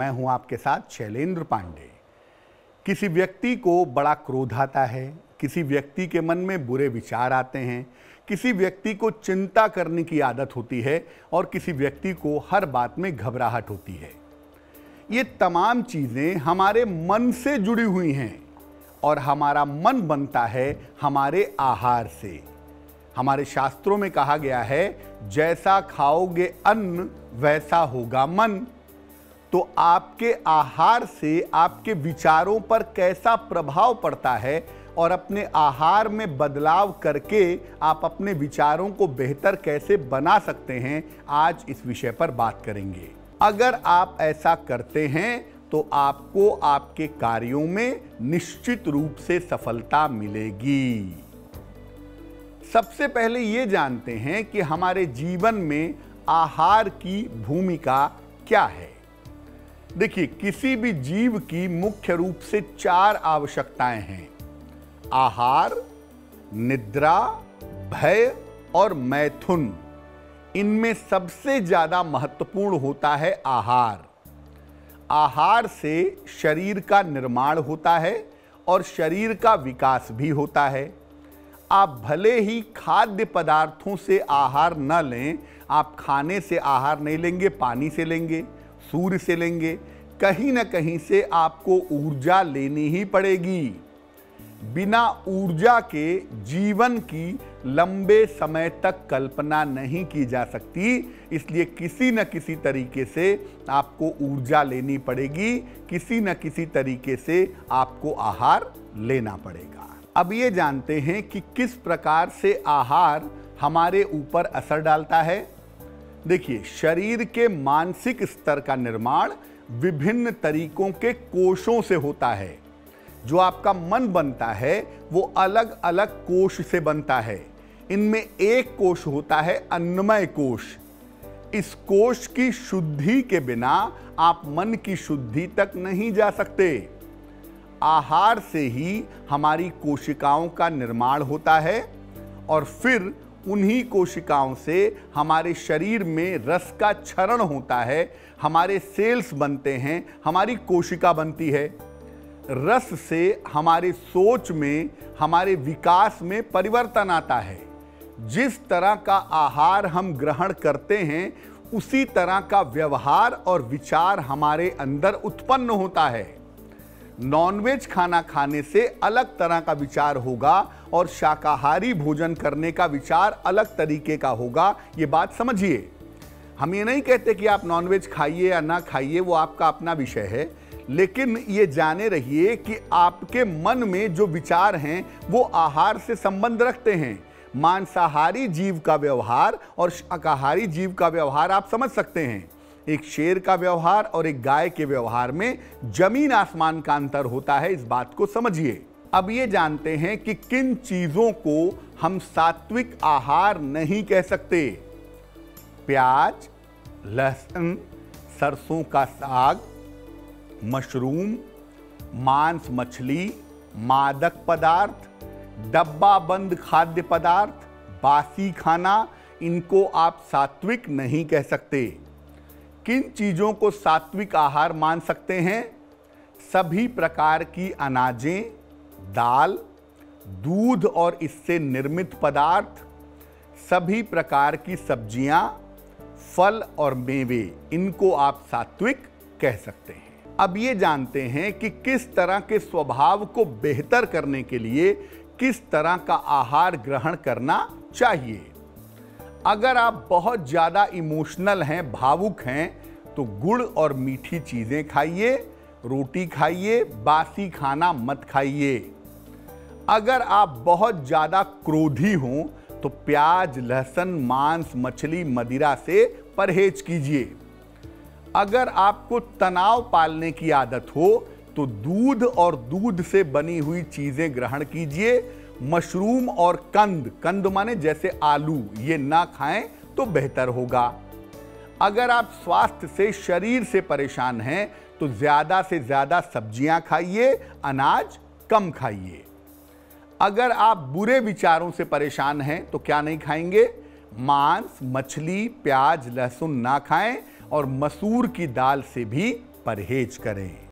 मैं हूँ आपके साथ शैलेंद्र पांडे। किसी व्यक्ति को बड़ा क्रोध आता है, किसी व्यक्ति के मन में बुरे विचार आते हैं, किसी व्यक्ति को चिंता करने की आदत होती है और किसी व्यक्ति को हर बात में घबराहट होती है। ये तमाम चीज़ें हमारे मन से जुड़ी हुई हैं और हमारा मन बनता है हमारे आहार से। हमारे शास्त्रों में कहा गया है, जैसा खाओगे अन्न, वैसा होगा मन। तो आपके आहार से आपके विचारों पर कैसा प्रभाव पड़ता है और अपने आहार में बदलाव करके आप अपने विचारों को बेहतर कैसे बना सकते हैं, आज इस विषय पर बात करेंगे। अगर आप ऐसा करते हैं तो आपको आपके कार्यों में निश्चित रूप से सफलता मिलेगी। सबसे पहले ये जानते हैं कि हमारे जीवन में आहार की भूमिका क्या है। देखिए, किसी भी जीव की मुख्य रूप से चार आवश्यकताएँ हैं। आहार, निद्रा, भय और मैथुन। इनमें सबसे ज़्यादा महत्वपूर्ण होता है आहार। आहार से शरीर का निर्माण होता है और शरीर का विकास भी होता है। आप भले ही खाद्य पदार्थों से आहार न लें, आप खाने से आहार नहीं लेंगे, पानी से लेंगे। सूर्य से लेंगे, कहीं ना कहीं से आपको ऊर्जा लेनी ही पड़ेगी। बिना ऊर्जा के जीवन की लंबे समय तक कल्पना नहीं की जा सकती, इसलिए किसी न किसी तरीके से आपको ऊर्जा लेनी पड़ेगी, किसी न किसी तरीके से आपको आहार लेना पड़ेगा। अब ये जानते हैं कि किस प्रकार से आहार हमारे ऊपर असर डालता है। देखिए, शरीर के मानसिक स्तर का निर्माण विभिन्न तरीकों के कोषों से होता है। जो आपका मन बनता है, वो अलग अलग कोष से बनता है। इनमें एक कोष होता है अन्नमय कोष इस कोष की शुद्धि के बिना आप मन की शुद्धि तक नहीं जा सकते। आहार से ही हमारी कोशिकाओं का निर्माण होता है और फिर उन्हीं कोशिकाओं से हमारे शरीर में रस का क्षरण होता है, हमारे सेल्स बनते हैं, हमारी कोशिका बनती है। रस से हमारे सोच में, हमारे विकास में परिवर्तन आता है। जिस तरह का आहार हम ग्रहण करते हैं, उसी तरह का व्यवहार और विचार हमारे अंदर उत्पन्न होता है। नॉनवेज खाना खाने से अलग तरह का विचार होगा और शाकाहारी भोजन करने का विचार अलग तरीके का होगा, ये बात समझिए। हम ये नहीं कहते कि आप नॉनवेज खाइए या ना खाइए, वो आपका अपना विषय है, लेकिन ये जाने रहिए कि आपके मन में जो विचार हैं, वो आहार से संबंध रखते हैं। मांसाहारी जीव का व्यवहार और शाकाहारी जीव का व्यवहार आप समझ सकते हैं। एक शेर का व्यवहार और एक गाय के व्यवहार में ज़मीन आसमान का अंतर होता है, इस बात को समझिए। अब ये जानते हैं कि किन चीज़ों को हम सात्विक आहार नहीं कह सकते। प्याज, लहसुन, सरसों का साग, मशरूम, मांस मछली, मादक पदार्थ, डब्बा बंद खाद्य पदार्थ, बासी खाना, इनको आप सात्विक नहीं कह सकते। किन चीज़ों को सात्विक आहार मान सकते हैं? सभी प्रकार की अनाजें दाल दूध और इससे निर्मित पदार्थ सभी प्रकार की सब्ज़ियाँ, फल और मेवे इनको आप सात्विक कह सकते हैं। अब ये जानते हैं कि किस तरह के स्वभाव को बेहतर करने के लिए किस तरह का आहार ग्रहण करना चाहिए। अगर आप बहुत ज़्यादा इमोशनल हैं, भावुक हैं तो गुड़ और मीठी चीज़ें खाइए, रोटी खाइए, बासी खाना मत खाइए। अगर आप बहुत ज़्यादा क्रोधी हों तो प्याज, लहसुन, मांस, मछली, मदिरा से परहेज कीजिए। अगर आपको तनाव पालने की आदत हो तो दूध और दूध से बनी हुई चीज़ें ग्रहण कीजिए मशरूम और कंद। कंद माने जैसे आलू, ये ना खाएँ तो बेहतर होगा। अगर आप स्वास्थ्य से, शरीर से परेशान हैं तो ज़्यादा से ज़्यादा सब्ज़ियाँ खाइए, अनाज कम खाइए। अगर आप बुरे विचारों से परेशान हैं तो क्या नहीं खाएँगे? मांस, मछली, प्याज, लहसुन ना खाएँ और मसूर की दाल से भी परहेज करें।